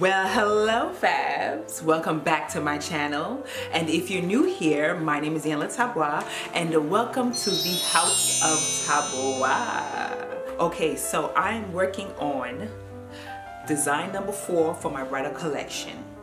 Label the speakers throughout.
Speaker 1: Well, hello fabs. Welcome back to my channel. And if you're new here, my name is Daniela Tabois and welcome to the House of Tabois. Okay, so I'm working on design number four for my bridal collection.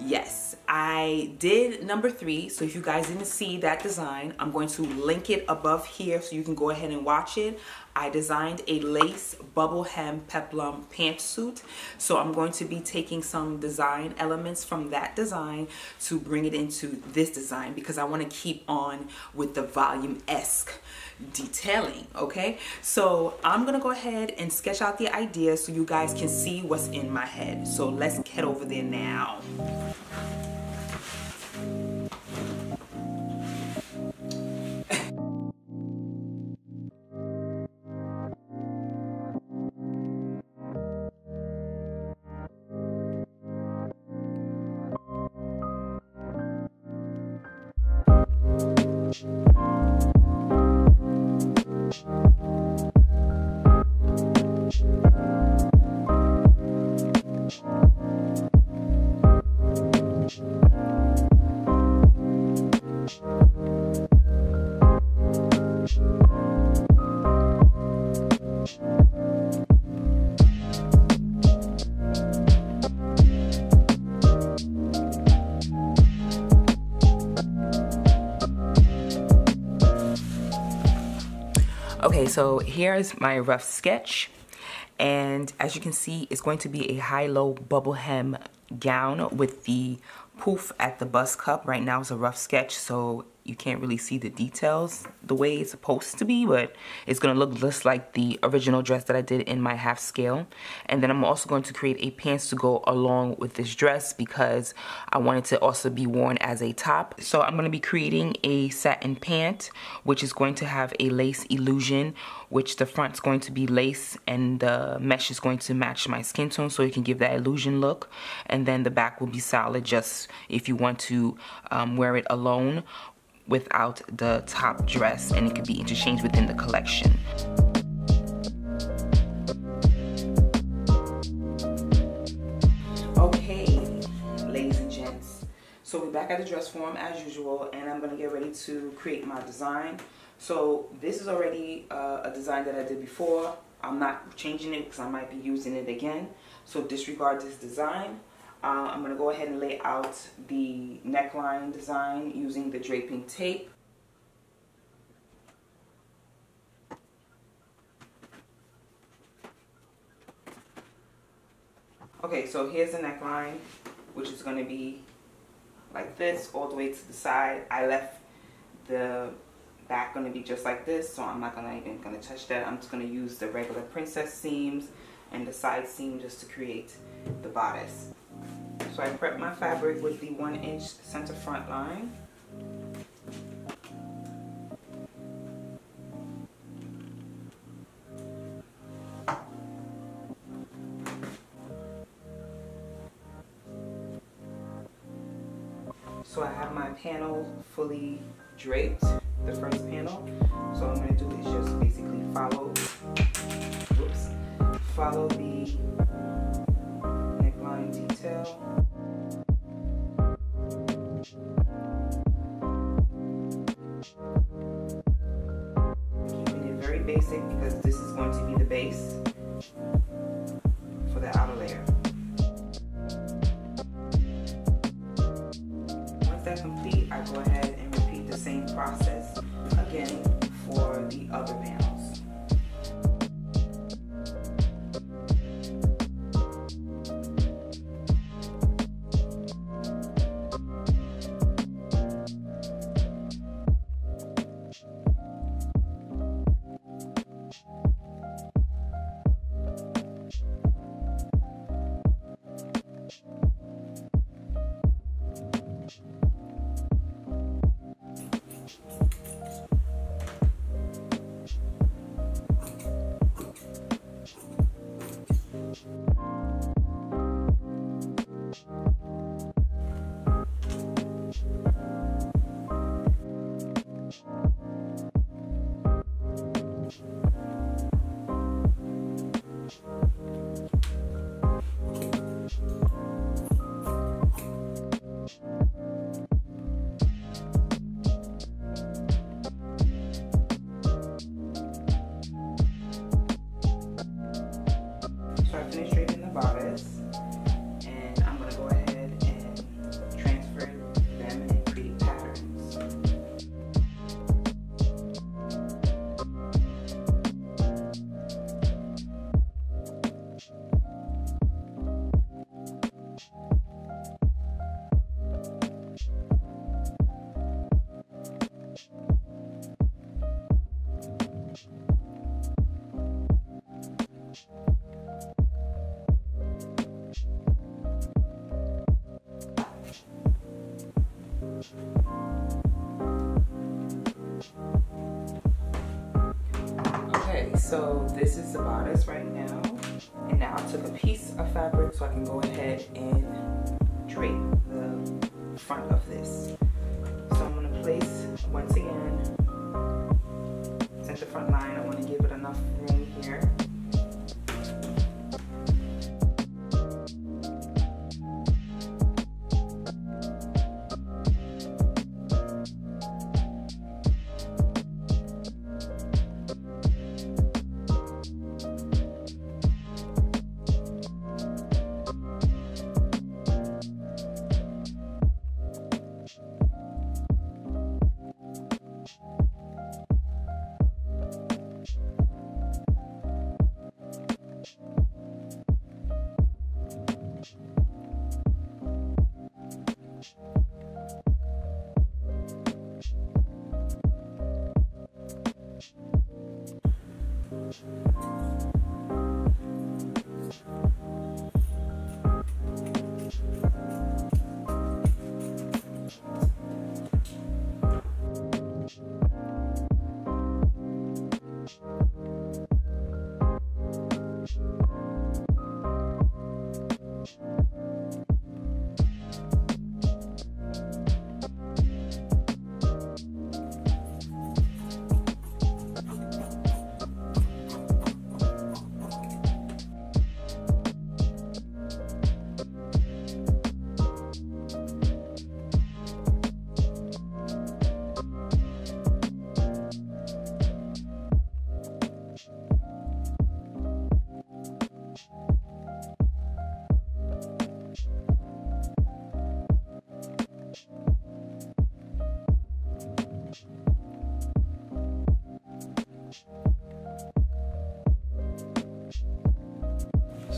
Speaker 1: Yes, I did number three. So if you guys didn't see that design, I'm going to link it above here so you can go ahead and watch it. I designed a lace bubble hem peplum pantsuit. So I'm going to be taking some design elements from that design to bring it into this design because I want to keep on with the volume-esque detailing okay? So I'm gonna go ahead and sketch out the idea so you guys can see what's in my head. So let's head over there now so here's my rough sketch. And as you can see, it's going to be a high-low bubble hem gown with the poof at the bust cup. Right now it's a rough sketch, so you can't really see the details the way it's supposed to be, but it's to look just like the original dress that I did in my half scale. And then I'm also going to create a pants to go along with this dress because I want it to also be worn as a top. So I'm to be creating a satin pant, which is going to have a lace illusion, which the front's going to be lace and the mesh is going to match my skin tone so you can give that illusion look. And then the back will be solid just if you want to um, wear it alone without the top dress and it could be interchanged within the collection. Okay, ladies and gents. So we're back at the dress form as usual and I'm going to get ready to create my design. So this is already uh, a design that I did before. I'm not changing it because I might be using it again. So disregard this design. Uh, I'm going to go ahead and lay out the neckline design using the draping tape. Okay, so here's the neckline, which is going to be like this all the way to the side. I left the back going to be just like this, so I'm not gonna even going to touch that. I'm just going to use the regular princess seams and the side seam just to create the bodice. So I prep my fabric with the one inch center front line. So I have my panel fully draped, the first panel. So what I'm going to do is just basically follow, whoops, follow the neckline detail. basic because this is going to be the base for the outer layer. Once that's complete, I go ahead and repeat the same process again for the other panel.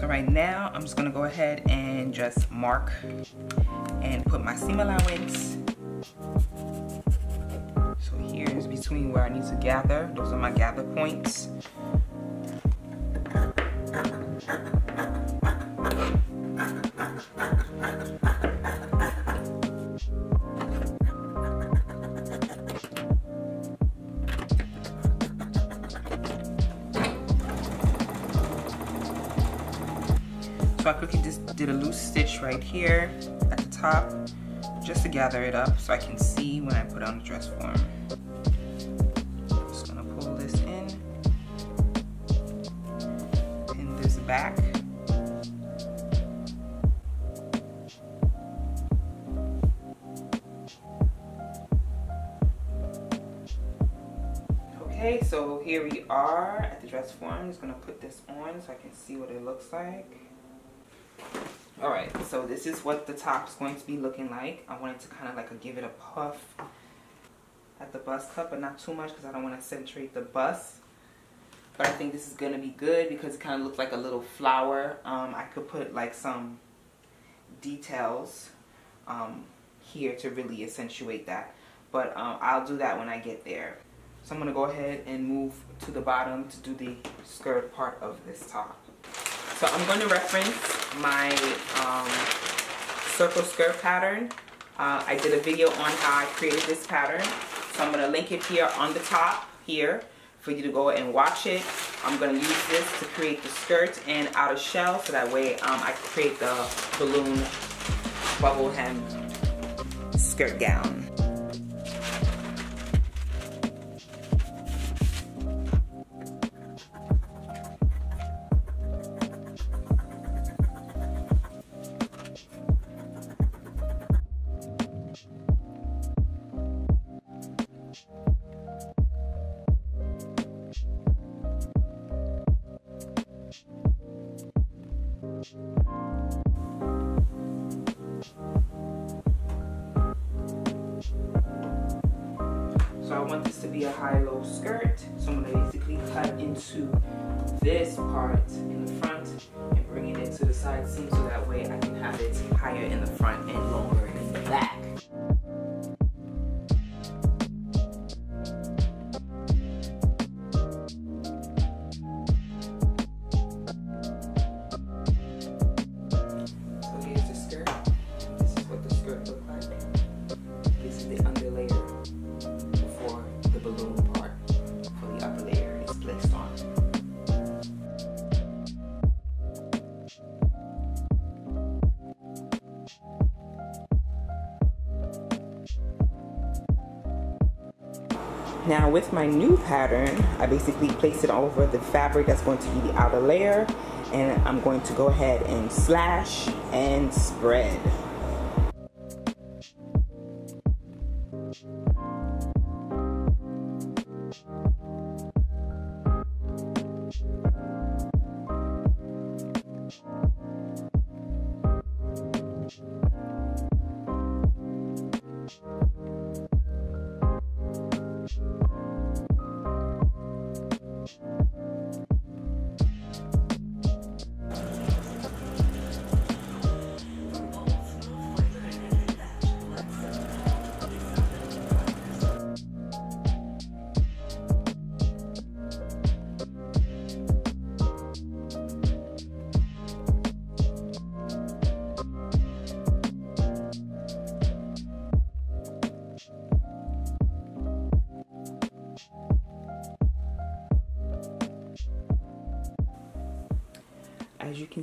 Speaker 1: So right now, I'm just gonna go ahead and just mark and put my seam allowance. So here is between where I need to gather. Those are my gather points. Stitch right here at the top just to gather it up so I can see when I put on the dress form. Just gonna pull this in, pin this back. Okay, so here we are at the dress form. I'm just gonna put this on so I can see what it looks like. All right, so this is what the top is going to be looking like. I wanted to kind of like a, give it a puff at the bust cut, but not too much because I don't want to accentuate the bust. But I think this is going to be good because it kind of looks like a little flower. Um, I could put like some details um, here to really accentuate that. But um, I'll do that when I get there. So I'm going to go ahead and move to the bottom to do the skirt part of this top. So I'm going to reference my um, circle skirt pattern. Uh, I did a video on how I created this pattern. So I'm going to link it here on the top here for you to go and watch it. I'm going to use this to create the skirt and outer shell so that way um, I create the balloon bubble hem skirt gown. Now with my new pattern, I basically place it over the fabric that's going to be the outer layer and I'm going to go ahead and slash and spread.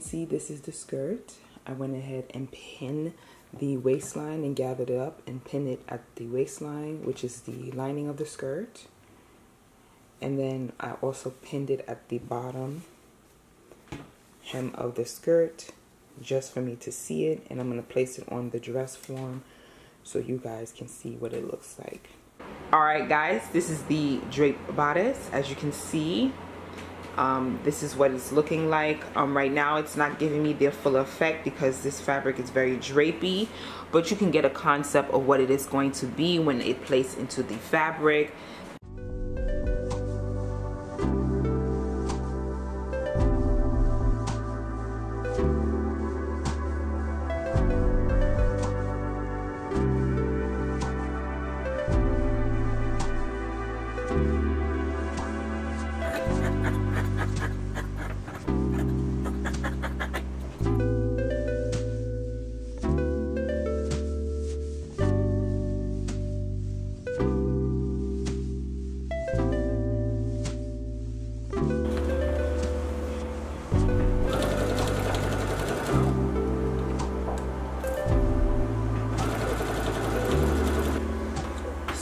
Speaker 1: See this is the skirt. I went ahead and pinned the waistline and gathered it up and pinned it at the waistline which is the lining of the skirt. And then I also pinned it at the bottom hem of the skirt just for me to see it. And I'm going to place it on the dress form so you guys can see what it looks like. Alright guys this is the drape bodice. As you can see um, this is what it's looking like. Um, right now it's not giving me the full effect because this fabric is very drapey but you can get a concept of what it is going to be when it placed into the fabric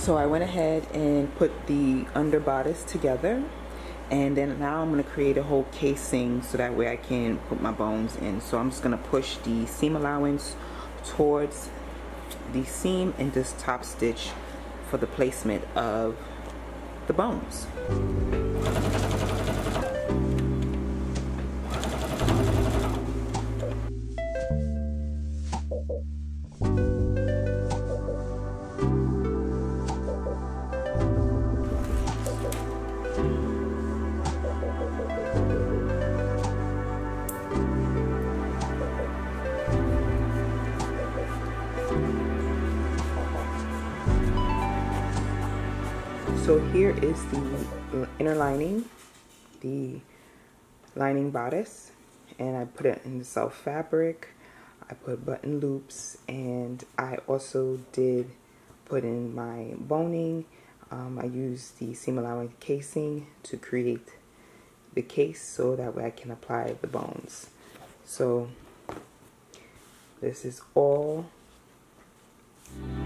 Speaker 1: So I went ahead and put the under bodice together and then now I'm going to create a whole casing so that way I can put my bones in. So I'm just going to push the seam allowance towards the seam and just top stitch for the placement of the bones. So here is the inner lining, the lining bodice, and I put it in the self fabric. I put button loops, and I also did put in my boning. Um, I used the seam allowance casing to create the case so that way I can apply the bones. So this is all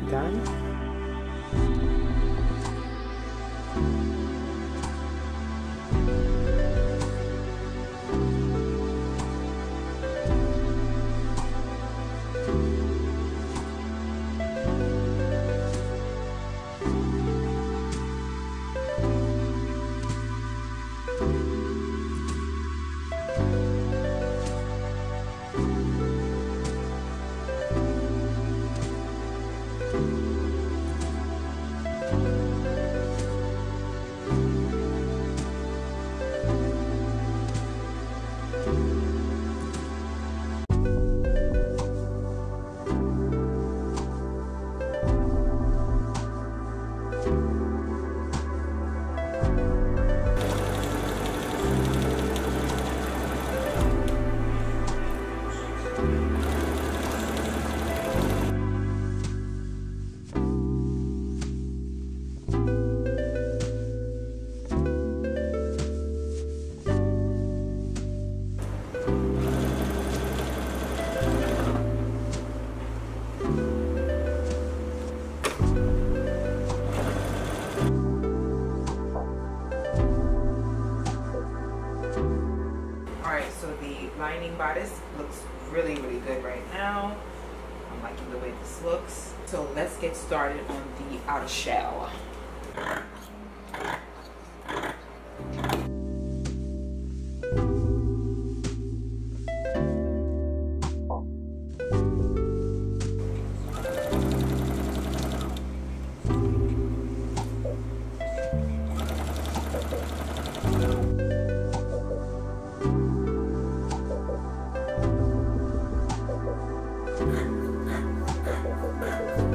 Speaker 1: done. Bodice looks really, really good right now. I'm liking the way this looks. So let's get started on the outer shell.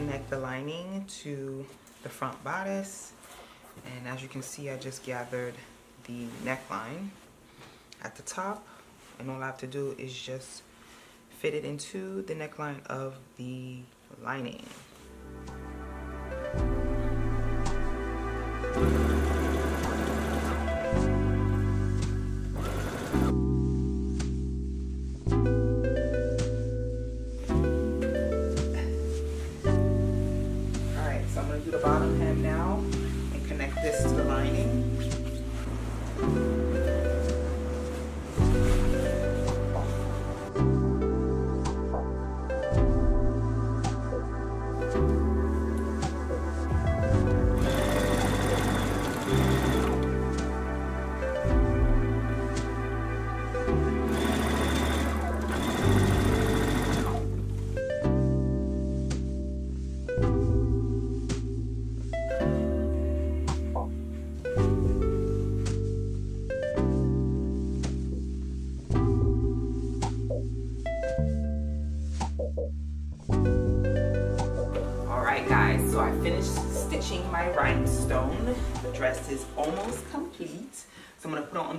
Speaker 1: connect the lining to the front bodice and as you can see I just gathered the neckline at the top and all I have to do is just fit it into the neckline of the lining. My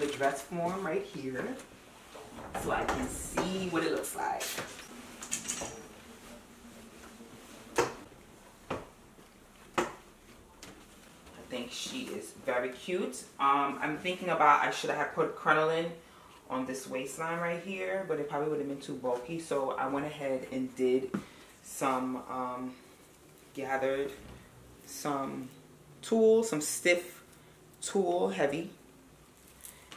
Speaker 1: the dress form right here so I can see what it looks like. I think she is very cute. Um, I'm thinking about I should have put crinoline on this waistline right here, but it probably would have been too bulky. So I went ahead and did some um, gathered some tulle, some stiff tulle, heavy.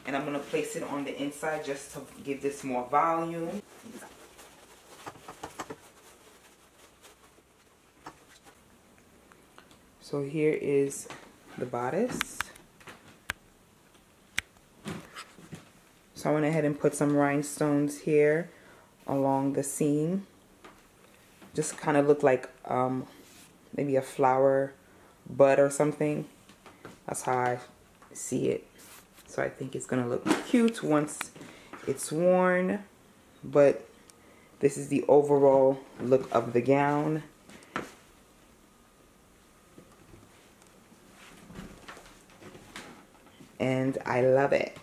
Speaker 1: And I'm going to place it on the inside just to give this more volume. So here is the bodice. So I went ahead and put some rhinestones here along the seam. Just kind of look like um, maybe a flower bud or something. That's how I see it. So I think it's going to look cute once it's worn. But this is the overall look of the gown. And I love it.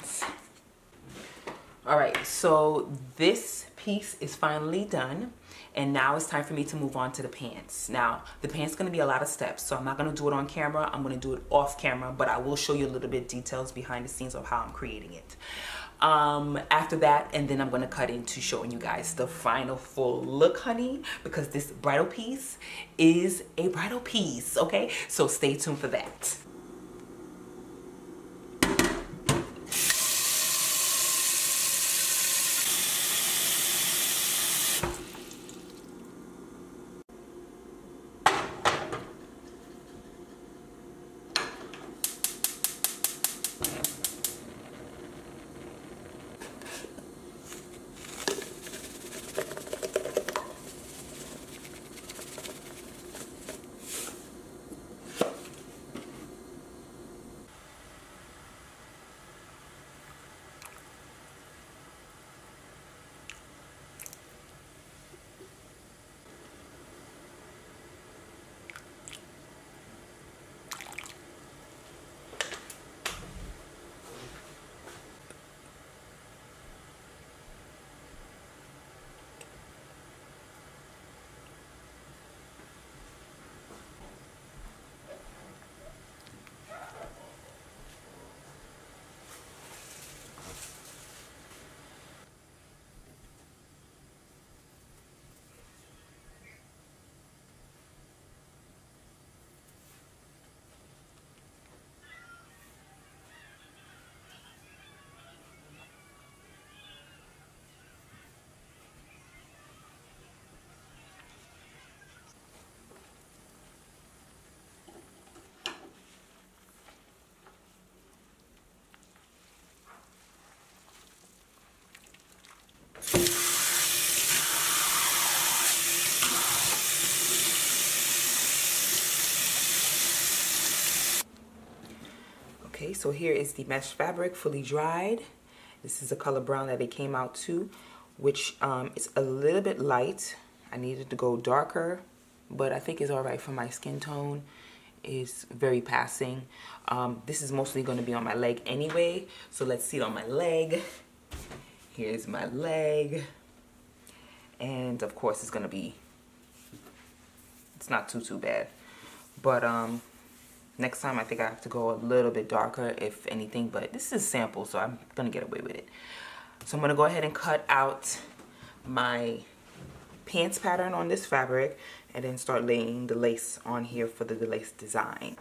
Speaker 1: All right, so this piece is finally done. And now it's time for me to move on to the pants. Now, the pants gonna be a lot of steps, so I'm not gonna do it on camera. I'm gonna do it off camera, but I will show you a little bit details behind the scenes of how I'm creating it. Um, after that, and then I'm gonna cut into showing you guys the final full look, honey, because this bridal piece is a bridal piece, okay? So stay tuned for that. So here is the mesh fabric fully dried. This is the color brown that it came out to, which um, is a little bit light. I needed to go darker, but I think it's all right for my skin tone. It's very passing. Um, this is mostly going to be on my leg anyway, so let's see it on my leg. Here's my leg. And of course it's going to be, it's not too, too bad. But um, Next time I think I have to go a little bit darker if anything, but this is a sample, so I'm gonna get away with it. So I'm gonna go ahead and cut out my pants pattern on this fabric and then start laying the lace on here for the lace design.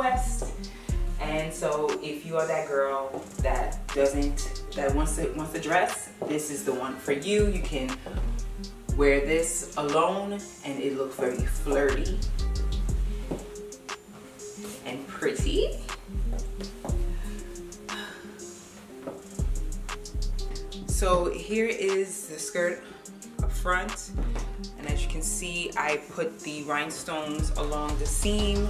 Speaker 1: Request. And so if you are that girl that doesn't, that wants to, wants to dress, this is the one for you. You can wear this alone and it looks very flirty and pretty. So here is the skirt up front. And as you can see, I put the rhinestones along the seam.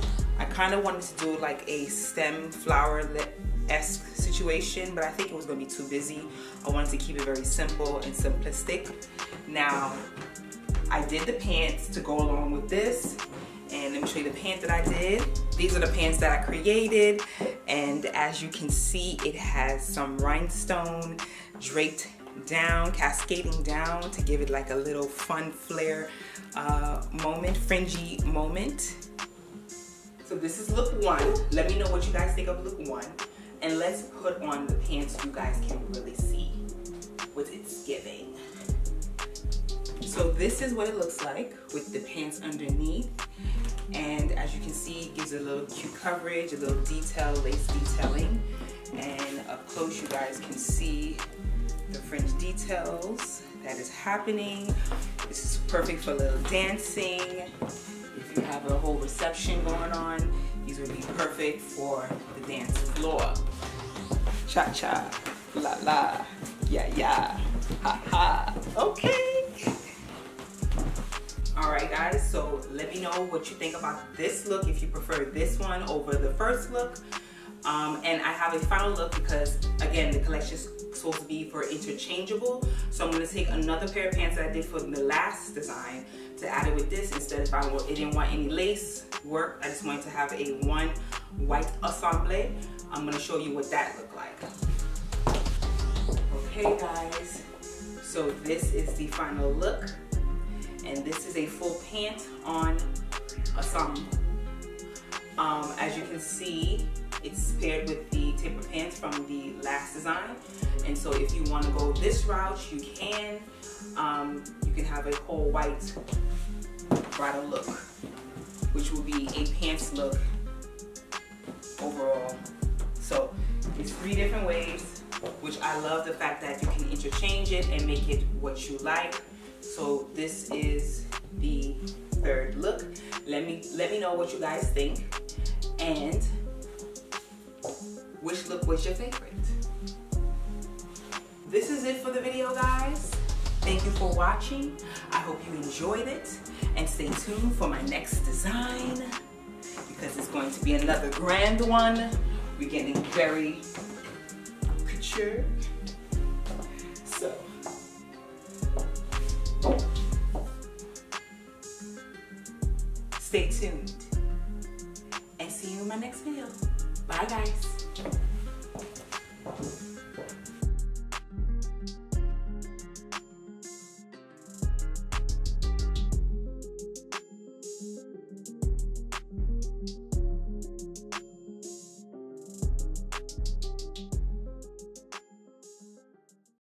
Speaker 1: Kind of wanted to do like a stem flower-esque situation, but I think it was gonna be too busy. I wanted to keep it very simple and simplistic. Now, I did the pants to go along with this. And let me show you the pants that I did. These are the pants that I created. And as you can see, it has some rhinestone draped down, cascading down to give it like a little fun flare uh, moment, fringy moment. So this is look one. Let me know what you guys think of look one. And let's put on the pants you guys can really see what it's giving. So this is what it looks like with the pants underneath. And as you can see, it gives a little cute coverage, a little detail, lace detailing. And up close, you guys can see the fringe details that is happening. This is perfect for a little dancing. You have a whole reception going on, these would be perfect for the dance floor. Cha-cha, la-la, yeah-yeah, ha-ha. Okay. All right, guys, so let me know what you think about this look, if you prefer this one over the first look. Um, and I have a final look because, again, the collection is supposed to be for interchangeable. So I'm going to take another pair of pants that I did for the last design to add it with this. Instead, if I didn't want any lace work, I just wanted to have a one white ensemble. I'm going to show you what that looked like. Okay, guys. So this is the final look. And this is a full pant on ensemble. Um, as you can see, it's paired with the taper pants from the last design. And so if you want to go this route, you can. Um, you can have a whole white bridal look, which will be a pants look overall. So it's three different ways, which I love the fact that you can interchange it and make it what you like. So this is the third look. Let me let me know what you guys think and which look was your favorite. This is it for the video, guys. Thank you for watching. I hope you enjoyed it. And stay tuned for my next design because it's going to be another grand one. We're getting very couture.